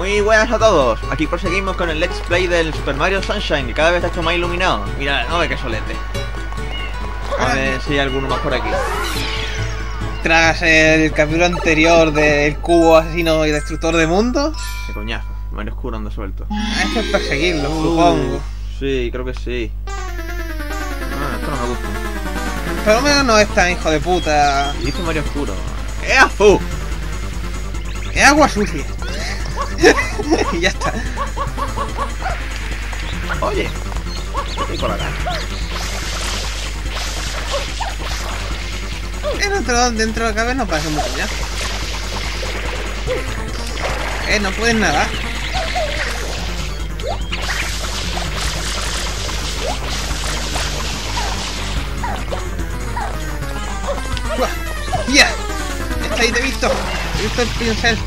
Muy buenas a todos, aquí proseguimos con el Let's Play del Super Mario Sunshine, que cada vez está hecho más iluminado. Mira, no ve qué solete. A ver si hay alguno más por aquí. Tras el capítulo anterior del cubo asesino y destructor de mundos, Qué coñazo, Mario Oscuro anda suelto. esto es perseguirlo, Uh, supongo. Sí, creo que sí. Ah, esto no me gusta. Pero lo menos no es tan hijo de puta. Dice Mario Oscuro. ¡Es azul! Es agua sucia. y ya está. Oye, ¿qué hay por acá? Dentro, dentro de la cabeza no parece mucho ya. Eh, no puedes nadar. ¡Ya! Está ahí, te he visto. Te he visto el pincel.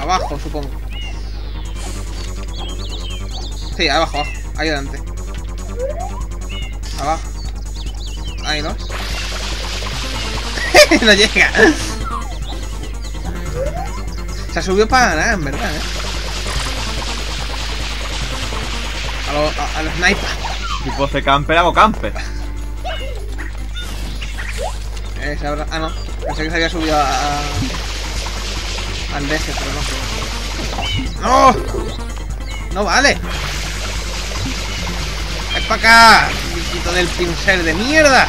Abajo, supongo. Sí, abajo, abajo. Ahí delante. Abajo. Ahí, ¿no? no llega. Se subió para ganar, en verdad, ¿eh? A los a, a sniper. Tipo C camper hago camper. Eh, habrá- Ah, no. Pensé que se había subido a... al pero no. ¡No! ¡No vale! ¡Es para acá! ¡Bichito del pincel de mierda!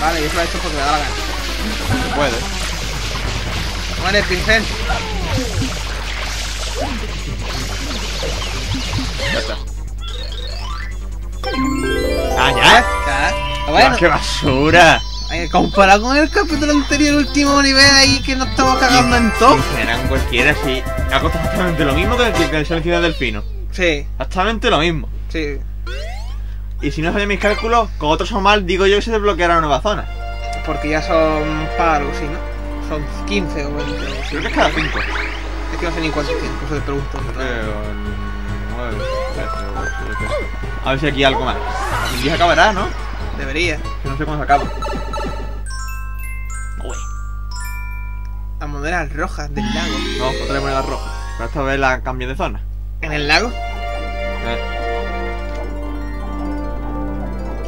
Vale, yo lo he hecho porque me da la gana. Se puede. Muere el pincel. Ya está. ¡Ah, Ya ya! está. Bueno, ¡Qué basura! Eh, comparado con el capítulo anterior, último nivel ahí que nos estamos cagando en todo. Serán cualquiera, sí. Ha costado exactamente lo mismo que el que el selección de Delfino. Sí, Exactamente lo mismo. sí. Y si no salen mis cálculos, con otros son mal, digo yo que se desbloqueará una nueva zona. Porque ya son paros, ¿sí, no? Son 15 o 20 o sí. Creo que es cada 5. Es que no sé ni cuántos tienen, por eso te pregunto. A ver si aquí hay algo más. El día acabará, ¿no? Debería. Que no sé cómo se acaba. Las monedas rojas del lago. No, otra moneda roja. Pero esta vez la cambio de zona. ¿En el lago? Eh,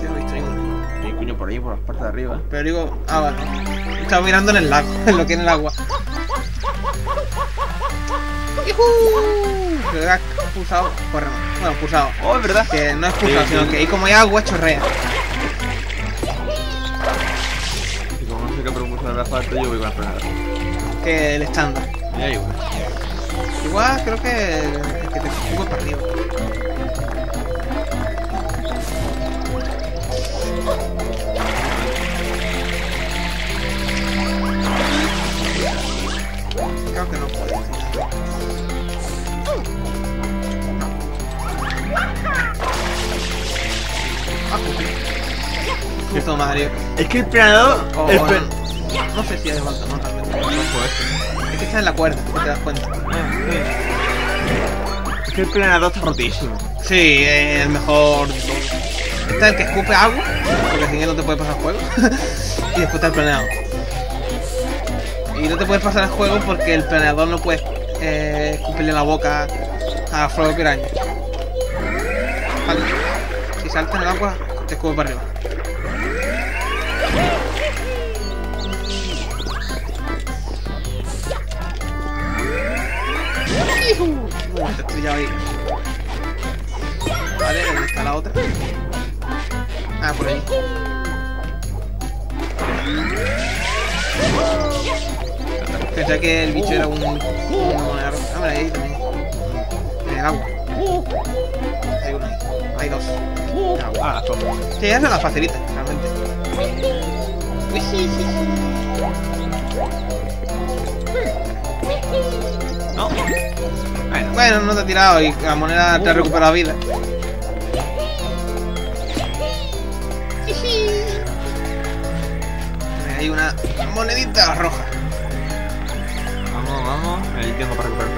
Yo no he visto ninguno. y coño por ahí, por las partes de arriba. Pero digo, ah, vale. Estaba mirando en el lago, en lo que es el agua. ¡Yujú! Pero era expulsado. Corre, no. Bueno, expulsado. Oh, es verdad. Que no es expulsado, Sí, sino sí. que ahí como hay agua, chorrea. Y como no sé qué propulsar la falta, yo voy con la frenada. Que el estándar. Y ahí, bueno. Igual creo que el que te sube para arriba. Creo que no puede. Ah, Justo Mario. Es que el planador. O- el o pe- no, sé si hace falta, no. No Es que está en la cuerda, si te das cuenta. Es que el planador está rotísimo. Sí, es el mejor. Está el que escupe agua, porque sin él no te puede pasar el juego. y después está el planeador. Y no te puedes pasar el juego porque el planeador no puede eh, escupirle la boca a Frodo Piraña. Vale. Si saltas en el agua, te escupe para arriba. Te estrellaba ahí. Vale, ¿dónde está la otra? Ah, por ahí. Pensé que el bicho era un... un ah, mira, ahí también. En el agua. Hay uno ahí. Hay dos. Ah, la sombra. Sí, esa es la facilita, realmente. Uy, sí, sí, No. Bueno, Bueno, no te ha tirado y la moneda te ha recuperado vida. Hay una monedita roja. vamos, vamos. Ahí tengo para recuperar.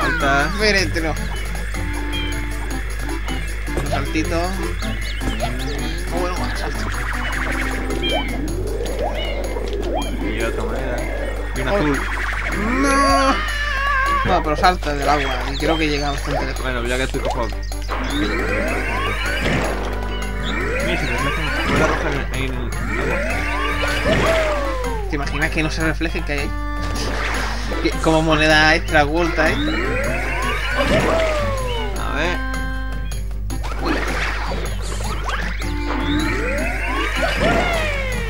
Falta. Féretelo. Un saltito. Oh, bueno, más salto. Azul. No. No, pero salta del agua y creo que llega bastante lejos. Bueno, ya que estoy cojo. Mira, se refleja en la roja en en el agua. ¿Te imaginas que no se refleje que hay ahí? Como moneda extra oculta, ¿eh? A ver.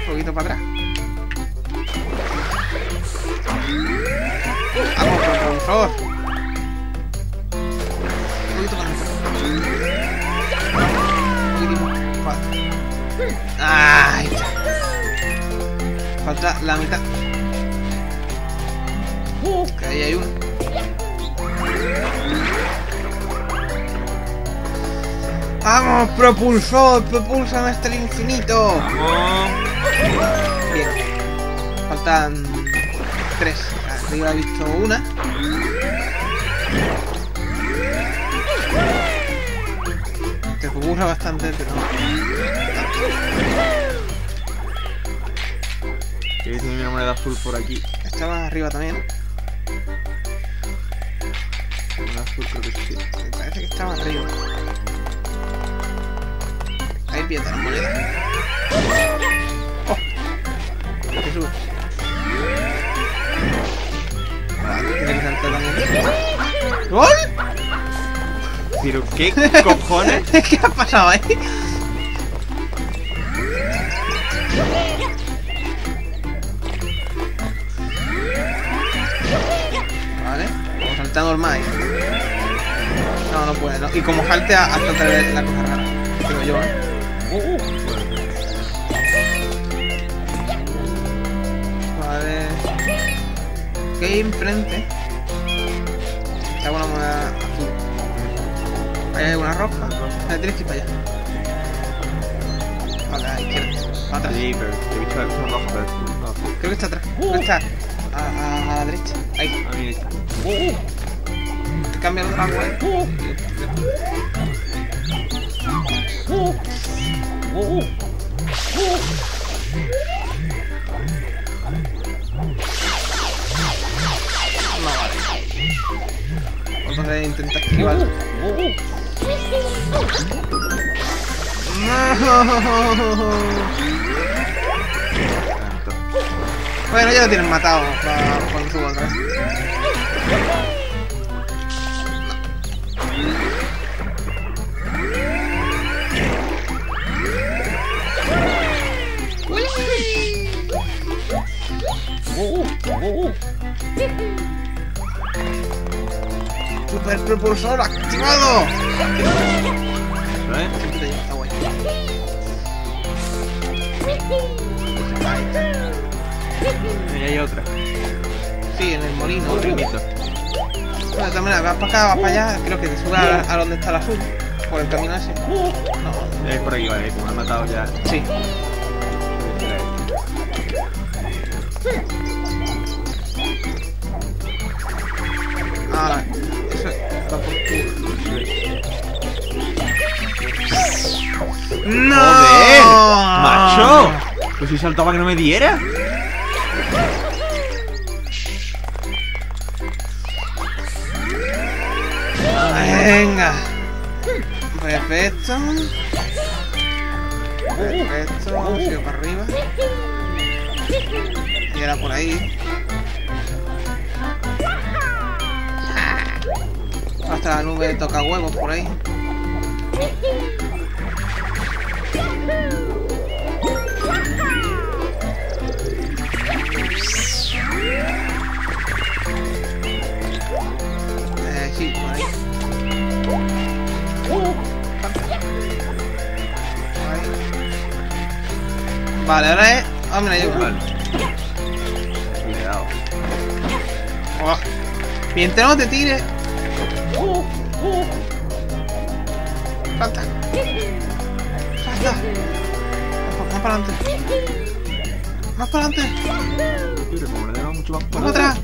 Un poquito para atrás. Vamos. Un poquito para atrás. Un. Ah, ahí está. Falta la mitad. Que ahí hay uno. ¡Vamos, propulsor! ¡Propulsame hasta el infinito! Bien. Faltan tres. Arriba he visto una. Te ocurre bastante, pero no. Que tiene una moneda azul por aquí. Estaba arriba también. Moneda azul creo que sí. Me parece que estaba arriba. Ahí pierde la moneda. También. ¡Gol! Pero qué cojones. ¿Qué ha pasado ahí? Vale, como salta normal. No, no puede, ¿no? Y como salte a- hasta otra vez la cosa rara. Digo yo, ¿eh? Uh, uh. Vale. Que hay enfrente. Hay una roja. Vale, tienes que ir para allá. Vale, a la izquierda. Para atrás. Sí, pero he visto la cosa roja, pero no. Creo que está atrás. Creo que está a, a- a la derecha. Ahí. A mí está. Uh, uh. Te cambia el rango, eh. No vale. Entonces intenta esquivar. No. Tanto. Bueno, ya lo tienen matado para cuando suba otra vez. Super propulsor activado. ¿eh? Está guay. Ahí. Ahí hay otra. Sí, en el molino. Un. Bueno, de todas maneras, vas para acá, vas para allá, creo que te sube a, a donde está el azul, por el camino ese. No, Es por aquí, vale, me ha matado ya. sí. Ahora, ¡No! ¡Joder! ¡Macho! Pues si saltaba que no me diera. Venga. Perfecto. Perfecto. Vamos a ir para arriba. Y ahora por ahí. Hasta la nube toca huevos por ahí. Eh, sí, por ahí. Ahí. Vale, ahora es. Ah, mira, yo. Vale. Cuidado. Oh. Mientras no te tires. Para adelante. Más para adelante. Mucho más para atrás.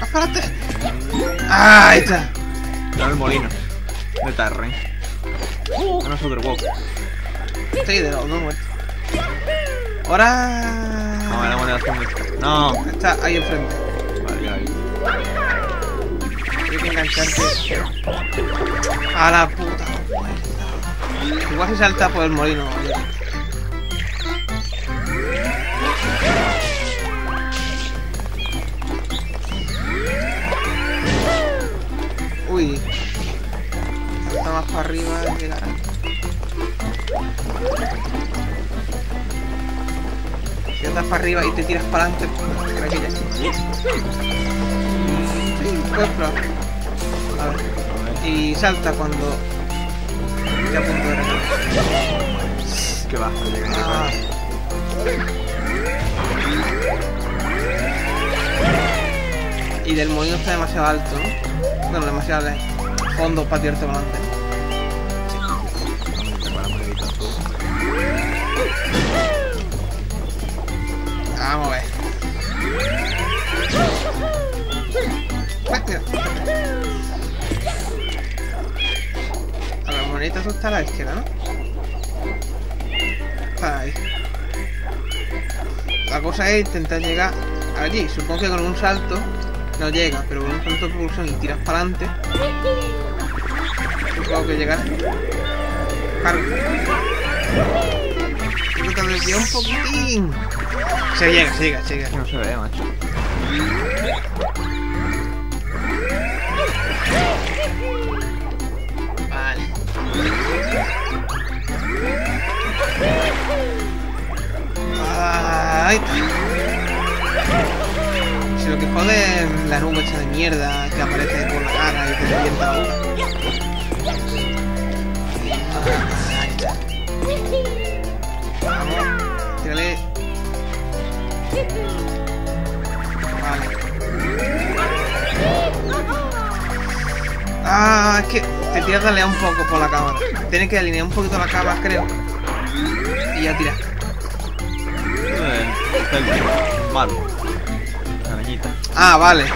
Más para adelante. Ah, ahí está. Claro, el molino. De Tarren. No, Super Walk. Sí, de los dos muertos. Ahora. No, la moneda azul. No. Está ahí enfrente. Vale, ya. Hay que engancharte. A la puta. Igual si salta por el molino. Uy. Está más para arriba de. Si andas para arriba y te tiras para adelante, pues creo que sí. Probar. A ver. Y salta cuando esté a punto de. Que va. Y del molino está demasiado alto, ¿no? Bueno, demasiado de fondo para tirarte para está a la izquierda, ¿no? Está ahí. La cosa es intentar llegar allí. Supongo que con un salto no llega, pero con un salto de propulsión y tiras para adelante. Supongo que llegar. Un poquitín. Se llega, se llega, se llega. No se ve, macho. Ahí está. Si lo que jode es la nube esa de mierda que aparece por la cara y te revienta la. Vamos. Tírale. Vale. Ah, es que te tiras un poco por la cámara. Tienes que alinear un poquito la cámara, creo. Y ya tiras. Eh. Malo. Ah, vale.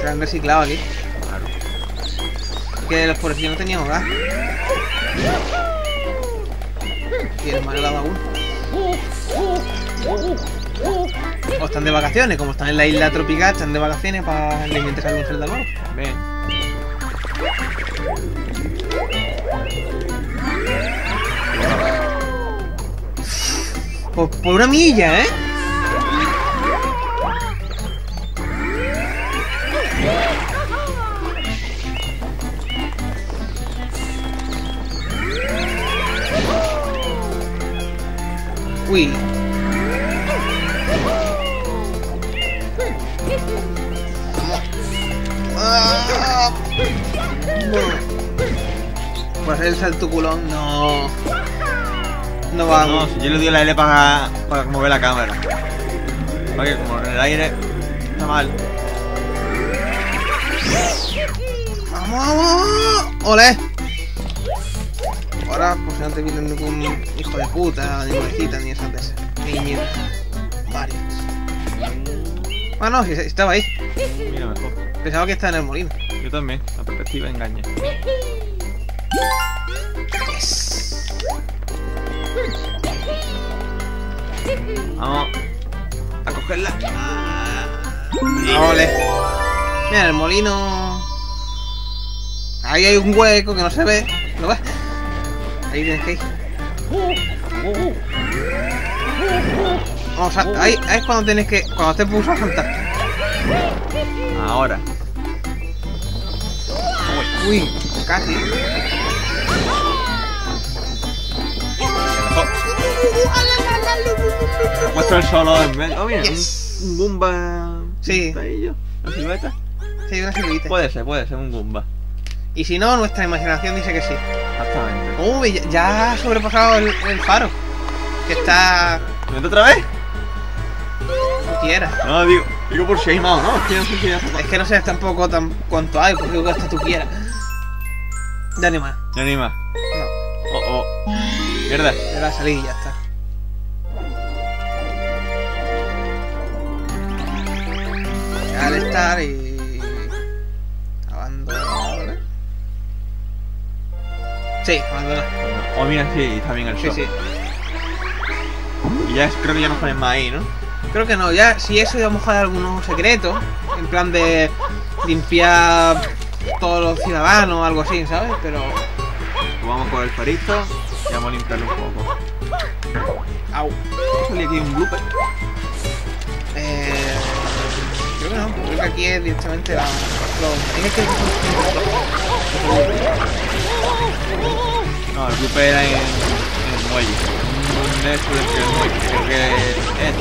Te han reciclado aquí. Claro. Que los pobrecillos no tenían hogar. Y el malo daba uno. O están de vacaciones, como están en la isla tropical, están de vacaciones para inventes algún Zelda nuevo. Ven. Por, por una milla, ¿eh? Uy. Hacer el salto culón, no. No No, vamos. si yo le doy la L para, para mover la cámara. Porque como en el aire está mal. ¡Vamos, vamos! ¡Ole! Ahora, pues no te viene ningún hijo de puta, ni ovejita, ni esas de esas. Ni mierda. Varios. Ah, no, si si estaba ahí. Mira mejor. Pensaba que estaba en el molino. Yo también. La perspectiva engaña. Vamos a cogerla. Ole. Mira, el molino. Ahí hay un hueco que no se ve. ¿Lo ves? Ahí tienes que ir. Vamos a, ahí, ahí es cuando tienes que. Cuando estés pulsado a saltar. Ahora. Uy, casi. Ha puesto el solo en medio. Oh, mira, Yes. un, un Goomba. Sí. ¿La silueta? Sí, una siluita. Puede ser, puede ser un Goomba. Y si no, nuestra imaginación dice que sí. Exactamente. Uy, ya, ya ha sobrepasado el, el faro. Que está. ¿Me meto otra vez? Tú quieras. No, digo, digo por si hay más, ¿no? Es que no sé si Es que no sé tampoco tan cuánto hay, porque digo que hasta tú quieras. Ni más. Ni más. No, Oh, oh. Mierda. le da salir y ya está. Al estar y. Abandonar. Sí, abandonar. Oh, mira, sí, bien el Sí, sol. sí. Y ya es- creo que ya no ponen más ahí, ¿no? Creo que no, ya si eso íbamos a dar algunos secretos, en plan de limpiar todos los ciudadanos o algo así, ¿sabes? Pero. Pues vamos con el farito y vamos a limpiarlo un poco. Au. Salía aquí un blooper. Eh, creo que no, creo que aquí es directamente la. Lo, No, el blooper era en, en el muelle. Un que el muelle. Creo que es.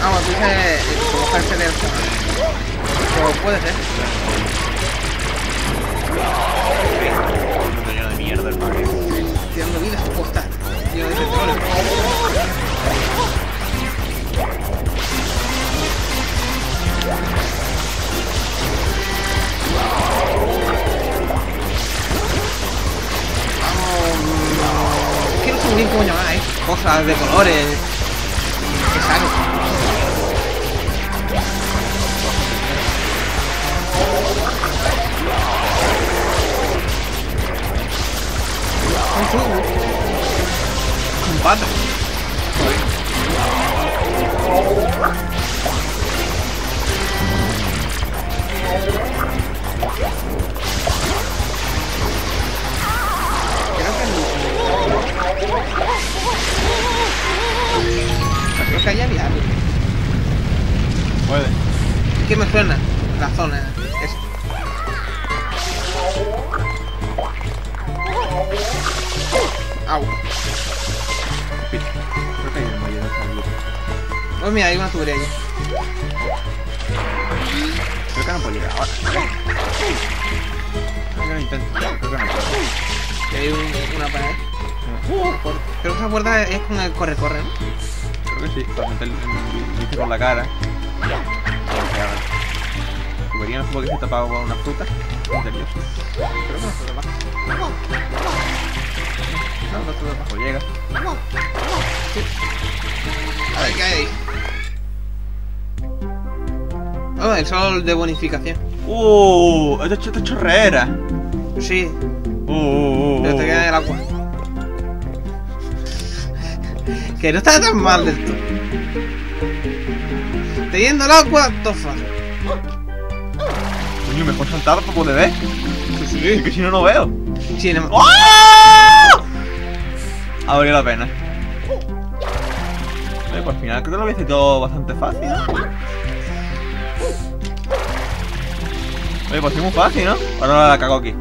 Ah, bueno, tú dices eh, colocarse del. Pero puede ser. De colores. Puede. ¿Qué me suena? La zona esa. Au. Creo que hay un muelle de esta blooper. Oh, mira, hay una tubería ahí. Creo que no puedo llegar ahora. Creo que lo intento. Creo que no puedo. Y hay un- una pared. Creo que esa puerta es con el corre-corre, ¿no? Creo que sí, para meter el bicho por la cara. No supo que se tapaba con una fruta. Creo que no se baja. No, no se. O llega. A ver, ¿qué hay ahí? Oh, el sol de bonificación. Uh, esto es chorrera. Sí, Uh, uh, uh. pero te queda en el agua. que no está tan mal del todo. Teniendo el agua, todo fácil. Coño, mejor saltar para poder ver. Sí, Es que si no, no veo. Sí, no- ¡Ah! Ha valido la pena. Pues al final creo que lo había todo bastante fácil. Oye, pues sí, muy fácil, ¿no? Ahora la cago aquí.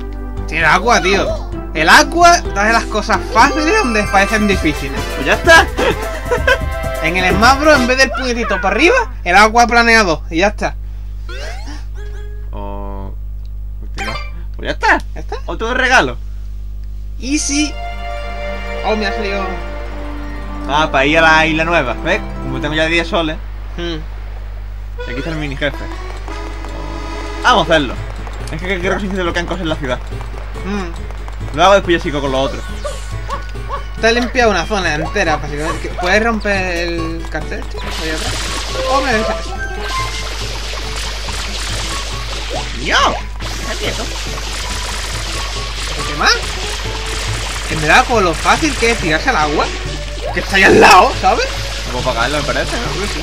Tiene agua, tío. El agua da las cosas fáciles donde parecen difíciles. Pues ya está. En el Smash Bros, en vez del puñetito para arriba, el agua planeado. Y ya está. O... Pues ya está. ¿Ya está? Otro regalo. Easy. Oh, me ha salido. Ah, para ir a la isla nueva. ¿Ves? Como tengo ya 10 soles. Hmm. y Aquí está el mini jefe. Vamos a hacerlo. Es que creo que se desbloquean cosas en la ciudad. Hmm. Lo hago después ya sigo con lo otro. Está limpiado una zona entera, básicamente. ¿Que- ¿Puedes romper el cartel? Ahí atrás. Oh, me ¡Yo! quieto. ¿Qué más? En verdad, con lo fácil que es tirarse al agua, que está ahí al lado, ¿sabes? No puedo pagarlo, me parece, ¿no? Creo que sí.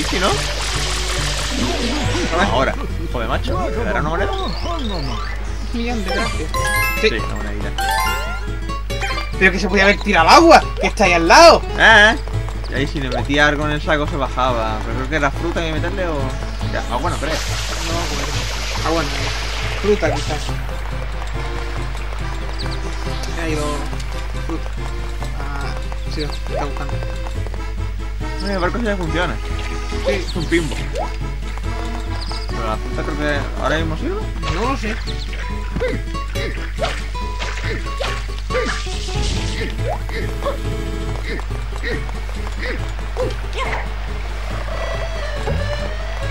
¿Y si no? Ahora. Joder, macho. ¿Me dará una moneda? Un millón de gracias. Sí, Sí, una monedita. Pero que se podía haber tirado al agua, que está ahí al lado. Ah, y ahí si le metía algo en el saco se bajaba. Pero creo que era fruta que meterle o... Agua no creo. No, pues. Ah, bueno, fruta quizás. Me ha ido fruta. Ah, sí, está buscando. No, el barco ya funciona. Sí, Es un pimbo. Pero la fruta creo que ahora mismo sirve. no lo sé.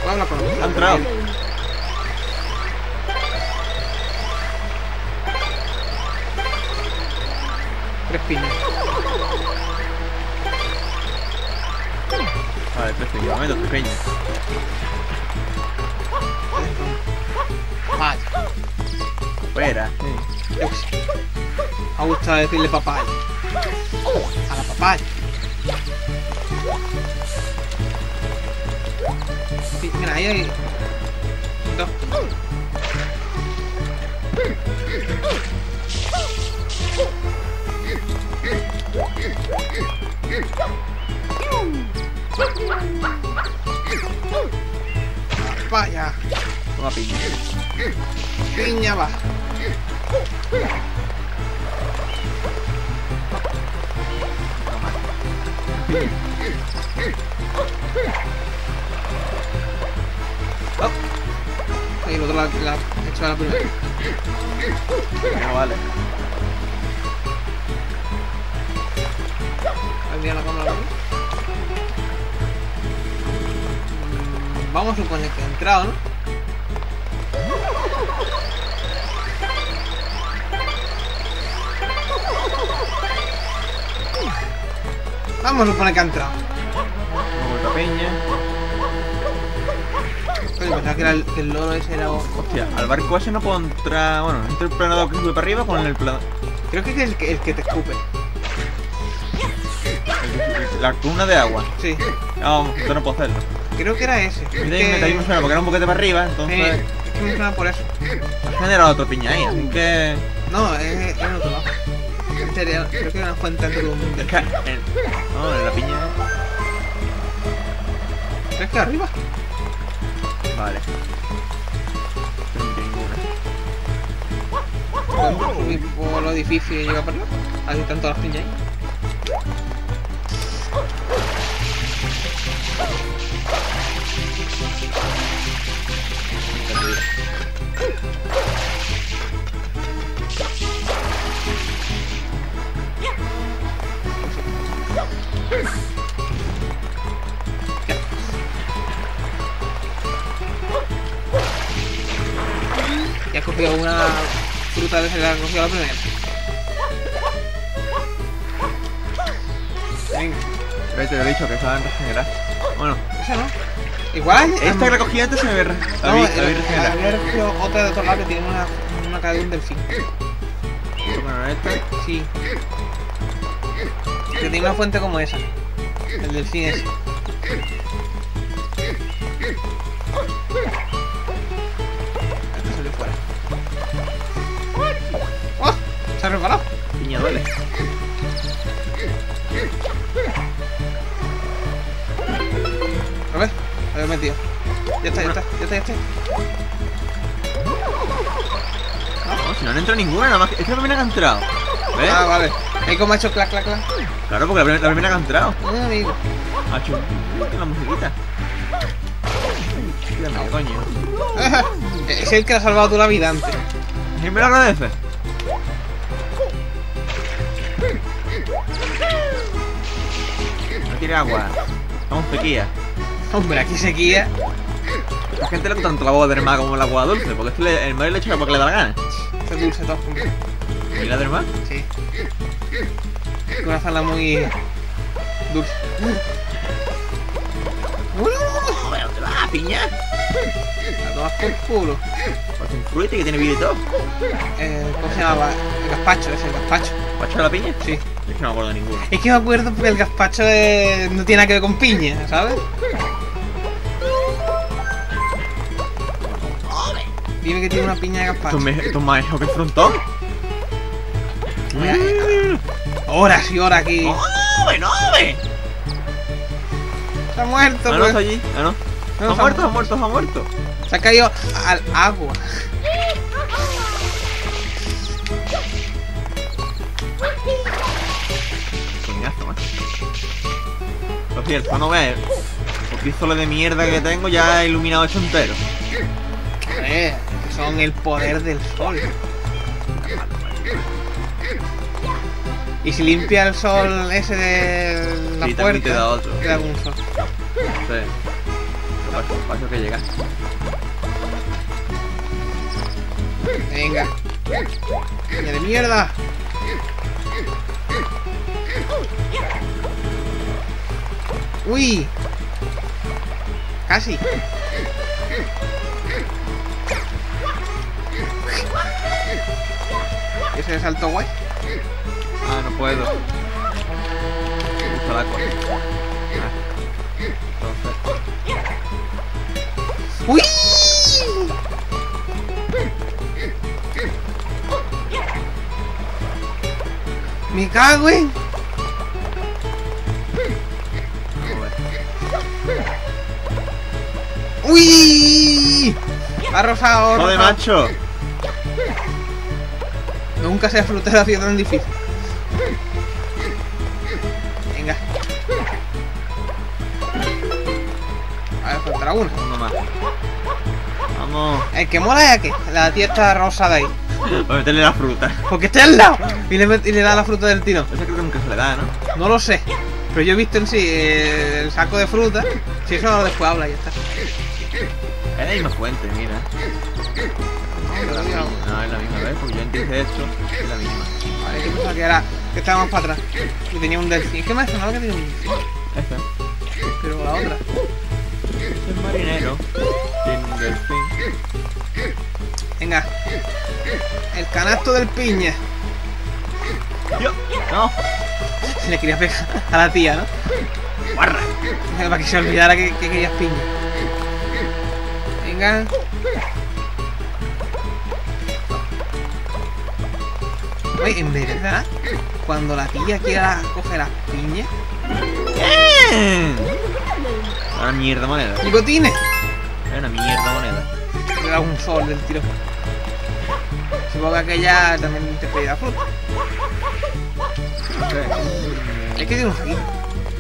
Voy a hablar con. Ha entrado. Tres piñas. Vale, 13 kilómetros, pequeño. Vaya, Espera. Sí. yo qué Me gusta decirle papaya. A la papaya. Sí, mira, ahí hay... Dos. Papaya. Piña. Piña va. Oh. Ahí el otro la, la he hecho la primera. No vale. Ahí mira la cámara. Mm, Vamos a suponer que ha entrado, ¿no? Vamos a suponer que ha entrado. Piña. Coño, pensaba que, era el, que el loro ese era... Hostia, al barco ese no puedo entrar. Bueno, entro el planador que sube para arriba con el planador. Creo que es el que, el que te escupe. La columna de agua. Sí, No, entonces no puedo hacerlo. creo que era ese. Es Y de que- ahí me suena porque era un boquete para arriba, entonces es que me suena por eso. ha generado otro piña ahí, así que. No, es, es otro lado. Este creo que una fuente de un... Que. en- no, en la piña. ¿Crees que arriba? Vale. No tiene ninguna. Podemos subir por lo difícil y llegar para arriba. Así están todas las piñas ahí. Ya cogido una fruta de esa que la cogido la primera. Venga, Ve, te lo he dicho que saben regenerar. Bueno, esa no. Igual. esta que recogí antes se me re- La No, vi, la vi recogido otra de otro lado que tiene una, una cara de un delfín. Bueno, esta. Sí. Que tiene una fuente como esa. El delfín ese. Esta salió fuera. ¡Oh! Se ha resbalado. Piña duele. A ver, a ver metido. Ya está, ya está, ya está, ya está. No, si no han entrado ninguna, nada más que. Es que la primera que ha entrado. ¿Ves? Ah, vale. Ahí como ha hecho clac, clac, clac. Claro, porque la primera, la primera que ha entrado. Ah, amigo. Ha hecho. La musiquita. Dame, coño. Es el que ha salvado tú la vida antes. ¿Quién me lo agradece? No tiene agua. Estamos sequía. Hombre, aquí sequía. La gente le tanto la agua del mar como el agua dulce, porque es que el mar le echa porque le da la gana. Está dulce todo. ¿Y la una zona muy dulce. ¿dónde va, piña? La tomas por culo. Pues un fruite que tiene vida y todo. Eh, ¿Cómo se llamaba? El gazpacho, ese, el gazpacho. ¿Pacho de la piña? Sí. Es que no me acuerdo de ninguno. Es que me acuerdo porque el gazpacho eh, no tiene nada que ver con piña, ¿sabes? Dime que tiene una piña de gazpacho. esto es más que el frontón. Horas y horas aquí. ¡No, ve, no, ve! Se ha muerto, Ah, no, está allí. Ah, no. No, Está está muerto, está muerto, está muerto. Se ha caído al agua. Coñazo, macho. Por cierto, no ves. Los pistoles de mierda que tengo ya he iluminado hecho entero. Son el poder del sol. Y si limpia el sol ese de la Sí, puerta, te da otro. te da un sol. Sí. Paso, paso que llega. Venga. Piña de mierda. Uy. Casi. Ese salto guay. Ah, no puedo. mucho el agua. Ah. Entonces, ¡Uy! Me cago en... ¡Uy! Ha rozado. ¡Joder, rozado. macho! Nunca se ha ha sido tan difícil. Uno más. Vamos. El que mola es aquí, la tía está rosa de ahí. Voy a meterle la fruta. Porque está al lado. Y le, met- y le da la fruta del tiro. Ese creo que nunca se le da, ¿no? No lo sé. Pero yo he visto en sí eh, el saco de fruta. Si eso después habla y ya está. Es la misma fuente, mira. No, es la misma, no, es la misma vez, porque yo entiendo esto. Es la misma. Vale, que pensaba que era. que estaba más para atrás. Y tenía un delfín. Que me sonaba que tenía un delfín. Este. Pero la otra. Es marinero. Venga. El canasto del piña. ¡Yo! ¡No! Le quería pegar a la tía, ¿no? ¡Guarra! Para que se olvidara que, que querías piña. Venga. Oye, en verdad, cuando la tía quiera coger las piñas, ¡Eh! Una mierda moneda. ¡Nicotines! Es una mierda moneda. Le da un sol del tiro. Supongo que aquella también te pedía fruta. No sé. Es que tiene un giro.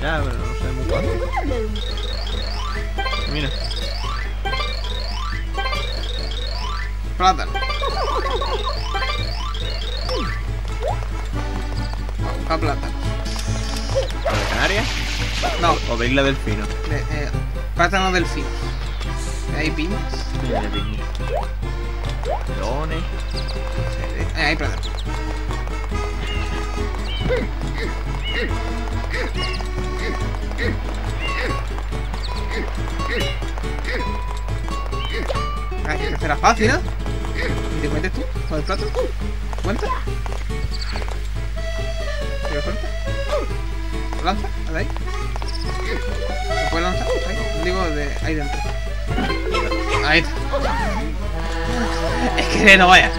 Ya, pero no sé muy cuánto. Mira. Plátano. Vamos a plátano. ¿O de Canarias? No, ¿O de Isla Delfino? de, eh, plátano delfín. Hay piñas. Piña. Melones. Eh, hay plátano. Ah, que será fácil, ¿no? ¿Y te metes tú con el plato? ¿Cuenta? ¿Te cuenta? ¿Lo lanza? ¿A ahí? Ahí dentro. Ahí. Es que no vaya.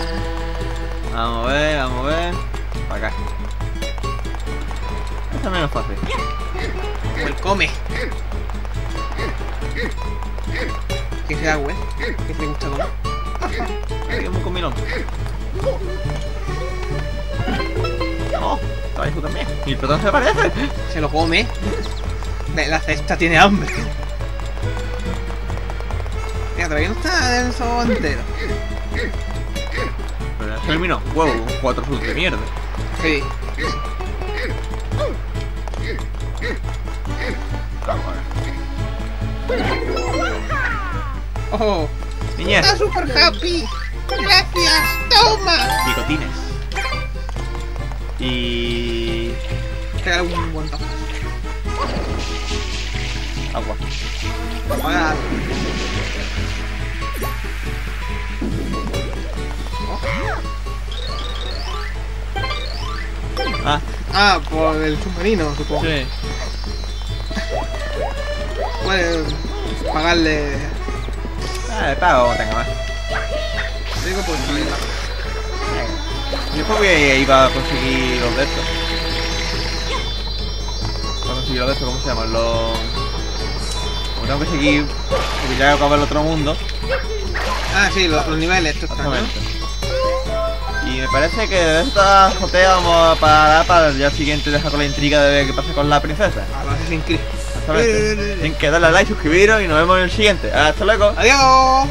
Vamos a ver, vamos a ver. Para acá. Esta es menos fácil. Como el come. Que sea güey. Que te gusta comer. Aquí un comilón. Oh, está tú también. Y el pelotón se parece. Se lo come. La cesta tiene hambre. Todavía no está el zoo entero. Pero terminó. Huevo, cuatro frutos de mierda. Sí. Oh, Niña, está super happy. Gracias. Toma. picotines. Y. Pégale un guantazo. agua. Apaga. Ah, Ah, por el submarino, supongo. sí. Puede pagarle. Ah, de pago tenga más. Digo, hay más. Yo creo que iba a conseguir los de estos. Iba a conseguir los de estos, ¿cómo se llaman? Los. Como tengo que seguir. Porque ya acabo el otro mundo. Ah, sí, los, los niveles, estos están, ¿no? Parece que de esta azotea vamos a parar para el día siguiente dejar con la intriga de ver qué pasa con la princesa. A los Assassin's Creed. Exactamente. Tienen que darle a like, suscribiros y nos vemos en el siguiente. Hasta luego. Adiós.